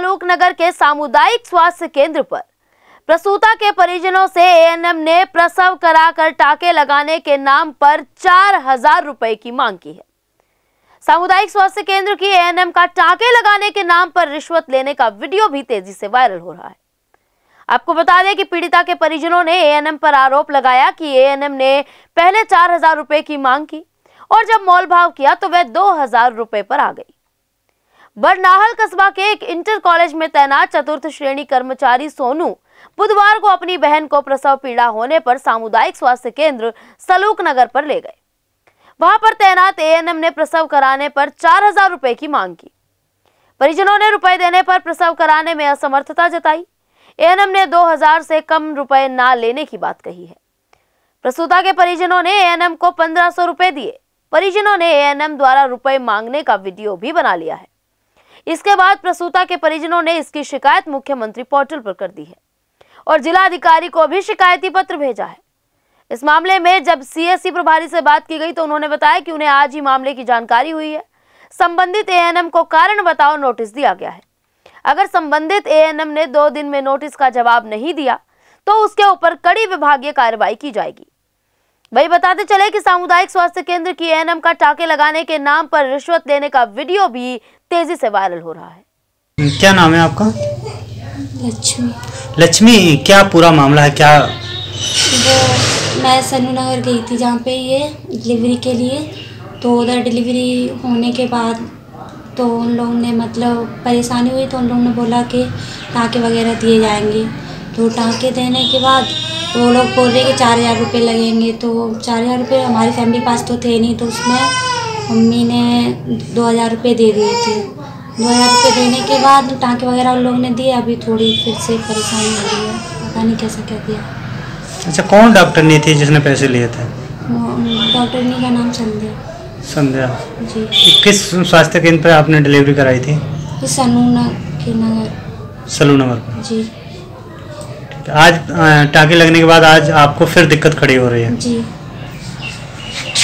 ग्राम सलूक नगर के सामुदायिक स्वास्थ्य केंद्र पर। प्रसूता के परिजनों से एएनएम ने प्रसव कराकर टाके लगाने के नाम पर चार हज़ार रुपए की मांग की है। सामुदायिक स्वास्थ्य केंद्र की एएनएम का टाके लगाने के नाम पर रिश्वत लेने का वीडियो भी तेज़ी से वायरल हो रहा है। आपको बता दें कि पीड़िता के परिजनों ने एएनएम पर आरोप लगाया कि एएनएम ने पहले चार हज़ार रुपए की मांग की और जब मोल भाव किया तो वह दो हज़ार रुपए पर आ गई। बरनाहल कस्बा के एक इंटर कॉलेज में तैनात चतुर्थ श्रेणी कर्मचारी सोनू बुधवार को अपनी बहन को प्रसव पीड़ा होने पर सामुदायिक स्वास्थ्य केंद्र सलूक नगर पर ले गए। वहाँ पर तैनात एएनएम ने प्रसव कराने पर चार हज़ार रुपए की मांग की। परिजनों ने रुपए देने पर प्रसव कराने में असमर्थता जताई। एएनएम ने 2000 से कम रुपए ना लेने की बात कही है। प्रसूता के परिजनों ने एएनएम को पंद्रह सौ रुपए दिए। परिजनों ने एएनएम द्वारा रुपए मांगने का वीडियो भी बना लिया है। इसके बाद प्रसूता के परिजनों ने इसकी शिकायत मुख्यमंत्री पोर्टल पर कर दी है और जिला अधिकारी को भी शिकायती पत्र भेजा है। इस मामले में जब सीएससी प्रभारी से बात की गई तो उन्होंने बताया कि उन्हें आज ही मामले की जानकारी हुई है। संबंधित एएनएम को कारण बताओ नोटिस दिया गया है। अगर संबंधित एएनएम ने दो दिन में नोटिस का जवाब नहीं दिया तो उसके ऊपर कड़ी विभागीय कार्रवाई की जाएगी। वही बताते चले कि सामुदायिक स्वास्थ्य केंद्र की एएनएम का टाके लगाने के नाम पर रिश्वत लेने का वीडियो भी तेज़ी से वायरल हो रहा है। क्या नाम है आपका? लक्ष्मी। लक्ष्मी क्या पूरा मामला है? क्या वो मैं सनू नगर गई थी जहाँ पे ये डिलीवरी के लिए। तो उधर डिलीवरी होने के बाद तो उन लोगों ने मतलब परेशानी हुई तो उन लोगों ने बोला कि टाँके वगैरह दिए जाएँगे। तो टाँके देने के बाद वो लोग बोल रहे कि चार हज़ार रुपये लगेंगे। तो चार हज़ार रुपये हमारी फैमिली पास तो थे नहीं तो उसमें मम्मी ने दो हज़ार रुपये दे दिए थे। दो हज़ार रुपये देने के बाद टाँके वगैरह उन लोगों ने दिए अभी थोड़ी फिर से परेशानी हो रही है। पता नहीं कैसा क्या दिया अच्छा कौन डॉक्टर नहीं थी जिसने पैसे लिए थे? डॉक्टर नी का नाम संध्या। संध्या। जी। किस स्वास्थ्य केंद्र पर आपने डिलीवरी कराई थी? सनू के नगर सलू नगर जी। आज टाके लगने के बाद आज आपको फिर दिक्कत खड़ी हो रही है। जी।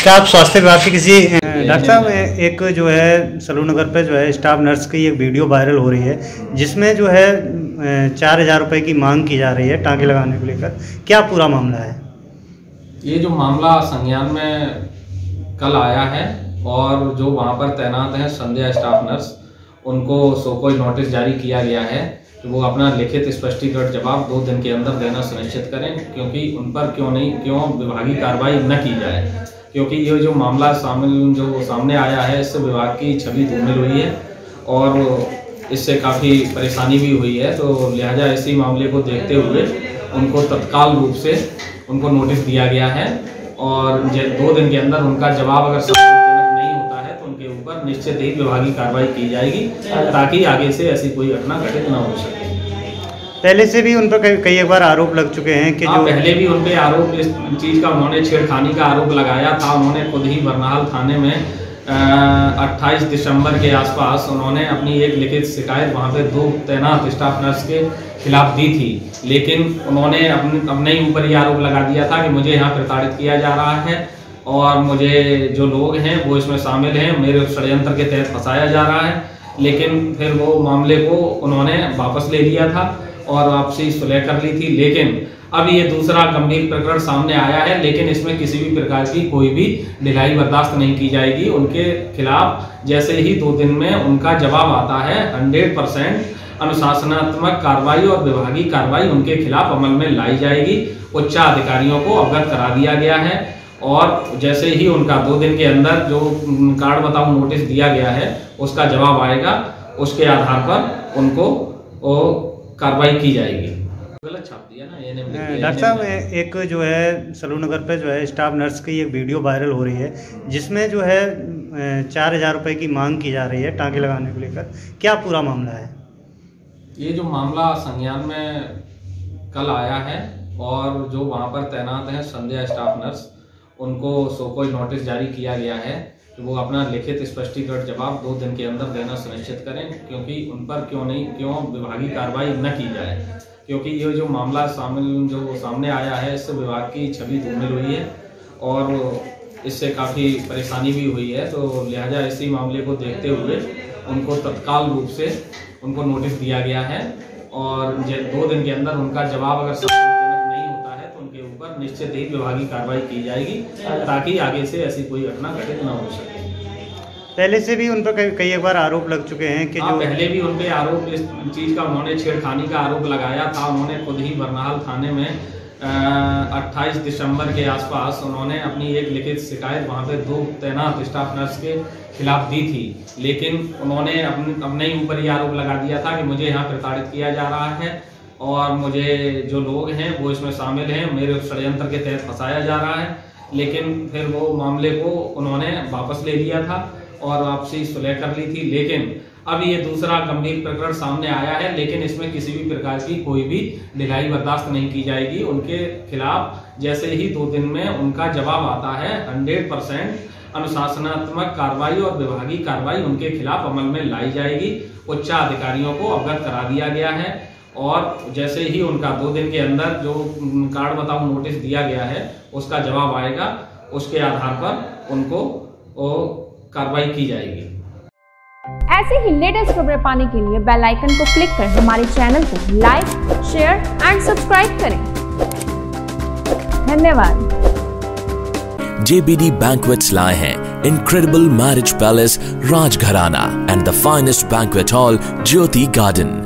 क्या आप स्वास्थ्य विभाग के किसी डॉक्टर साहब एक जो है सलू नगर पे जो है स्टाफ नर्स की एक वीडियो वायरल हो रही है जिसमें जो है चार हज़ार रुपये की मांग की जा रही है टाके लगाने को लेकर। क्या पूरा मामला है? ये जो मामला संज्ञान में कल आया है और जो वहाँ पर तैनात हैं संध्या स्टाफ नर्स उनको सोकोज नोटिस जारी किया गया है। कि वो अपना लिखित स्पष्टीकरण जवाब दो दिन के अंदर देना सुनिश्चित करें, क्योंकि उन पर क्यों नहीं, क्यों विभागीय कार्रवाई न की जाए। क्योंकि ये जो मामला शामिल, जो सामने आया है, इससे विभाग की छवि धूमिल हुई है और इससे काफ़ी परेशानी भी हुई है। तो लिहाजा इसी मामले को देखते हुए उनको तत्काल रूप से उनको नोटिस दिया गया है और दो दिन के अंदर उनका जवाब अगर निश्चित ही विभागीय कार्रवाई की जाएगी ताकि आगे से ऐसी कोई घटना घटित न हो सके। पहले से भी उन पर कई कई एक बार आरोप लग चुके हैं कि हाँ, जो पहले भी उन पर आरोप इस चीज़ का उन्होंने छेड़खानी का आरोप लगाया था। उन्होंने खुद ही बरनाल थाने में अट्ठाईस दिसंबर के आसपास उन्होंने अपनी एक लिखित शिकायत वहाँ पे दो तैनात स्टाफ नर्स के खिलाफ दी थी। लेकिन उन्होंने अपने अपने ही ऊपर ये आरोप लगा दिया था कि मुझे यहाँ प्रताड़ित किया जा रहा है। और मुझे जो लोग हैं, वो इसमें शामिल हैं। मेरे षडयंत्र के तहत फंसाया जा रहा है, लेकिन फिर वो मामले को उन्होंने वापस ले लिया था और वापसी सुलह कर ली थी। लेकिन अब ये दूसरा गंभीर प्रकरण सामने आया है, लेकिन इसमें किसी भी प्रकार की कोई भी ढिलाई बर्दाश्त नहीं की जाएगी। उनके खिलाफ जैसे ही दो दिन में उनका जवाब आता है, हंड्रेड परसेंट अनुशासनात्मक कार्रवाई और विभागीय कार्रवाई उनके खिलाफ अमल में लाई जाएगी। उच्च अधिकारियों को अवगत करा दिया गया है। और जैसे ही उनका दो दिन के अंदर जो कार्ड बताओ नोटिस दिया गया है उसका जवाब आएगा उसके आधार पर उनको कार्रवाई की जाएगी। गलत छाप दिया ना डॉक्टर साहब एक जो है सलू नगर पे जो है स्टाफ नर्स की एक वीडियो वायरल हो रही है जिसमें जो है चार हज़ार रुपये की मांग की जा रही है टाँके लगाने को लेकर। क्या पूरा मामला है? ये जो मामला संज्ञान में कल आया है और जो वहाँ पर तैनात हैं संध्या स्टाफ नर्स उनको सो कोई नोटिस जारी किया गया है कि वो अपना लिखित स्पष्टीकरण जवाब दो दिन के अंदर देना सुनिश्चित करें, क्योंकि उन पर क्यों नहीं, क्यों विभागीय कार्रवाई न की जाए। क्योंकि ये जो मामला शामिल जो सामने आया है, इससे विभाग की छवि धूमिल हुई है, और इससे काफ़ी परेशानी भी हुई है। तो लिहाजा इसी मामले को देखते हुए उनको तत्काल रूप से उनको नोटिस दिया गया है, और दो दिन के अंदर उनका जवाब अगर निश्चित ही विभागीय कार्रवाई की जाएगी ताकि आगे से ऐसी कोई घटना घटित न हो सके। पहले से भी उन पर कई कई एक बार आरोप लग चुके हैं कि हाँ जो पहले भी उनपे आरोप इस चीज़ का उन्होंने छेड़खानी का आरोप लगाया था। उन्होंने खुद ही बरनाल थाने में अ, 28 दिसंबर के आसपास उन्होंने अपनी एक लिखित शिकायत वहाँ पे दो तैनात स्टाफ नर्स के खिलाफ दी थी। लेकिन उन्होंने अपने अपने ही ऊपर ये आरोप लगा दिया था कि मुझे यहाँ प्रताड़ित किया जा रहा है। और मुझे जो लोग हैं, वो इसमें शामिल हैं। मेरे षड्यंत्र के तहत फंसाया जा रहा है। लेकिन फिर वो मामले को उन्होंने वापस ले लिया था और वापसी सुलह कर ली थी। लेकिन अब ये दूसरा गंभीर प्रकरण सामने आया है, लेकिन इसमें किसी भी प्रकार की कोई भी ढिलाई बर्दाश्त नहीं की जाएगी उनके खिलाफ। जैसे ही दो दिन में उनका जवाब आता है, हंड्रेड परसेंट अनुशासनात्मक कार्रवाई और विभागीय कार्रवाई उनके खिलाफ अमल में लाई जाएगी। उच्च अधिकारियों को अवगत करा दिया गया है। और जैसे ही उनका दो दिन के अंदर जो कार्ड बताओ नोटिस दिया गया है उसका जवाब आएगा उसके आधार पर उनको कार्रवाई की जाएगी। ऐसे ही लेटेस्ट खबरें पाने के लिए बेल आइकन को क्लिक कर हमारे चैनल को लाइक शेयर एंड सब्सक्राइब करें। धन्यवाद। JBD Banquets lie हैं incredible marriage palace Rajgharana and the finest banquet hall Jyoti Garden.